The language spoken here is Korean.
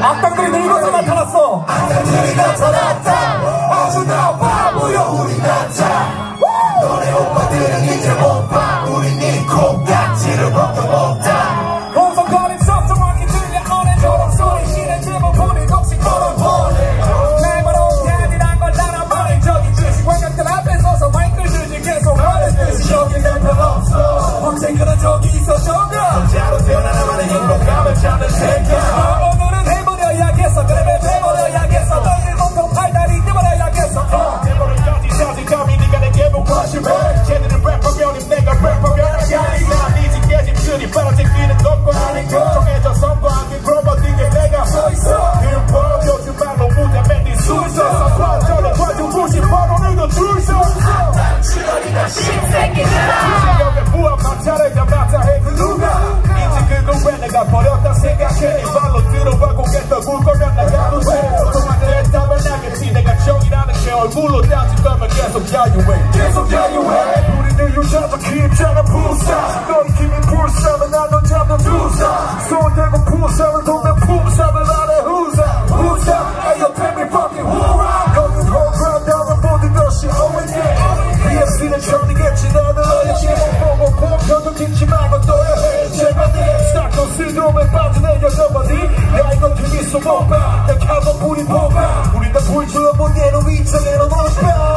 악당들이 늙어서 나타났어. 악당들이 나타났다 아주 나 바보여 우리 나타 너네 오빠들은 이제 못봐. 우린 네콩 무관심해 쟤네는 래퍼면이 내가 래퍼면이 아니야 니지 깨짐들이 빨아들이는 것과 아닌 것 정해져 선과하게 그러버디게 내가 서 있어 일본 요즘 말로 무대 술서 선파전에 관중 부심 바로 너도 줄서 출혈이나 신새끼들아 여기 부합한 차례가 맞다 해그 누가 이제 그거 왜 내가 버렸다 생각해 네 발로 들어와 고개 떠굴 거면 따질 거면 계속 야유해. 계속 야유해. 우리는 유자적 힘잖아 부사. 너희 힘이 불사면 나도 잡는 두사. 손 대고 부사면 동네 품사면 나의 후사. 후사 에요 팬이 fucking 후라 여긴 홈그라운드 하면 모든 것이 ONG BFC는 처음이겠지 너는 어렵게 못 보고 공편도 듣지 말고 떠야 해 제발 내 스타크 신드롬 재밌어 못봐 딱 한번 뿌리 뽑아 우리 다못 내놓은 위창에는 못봐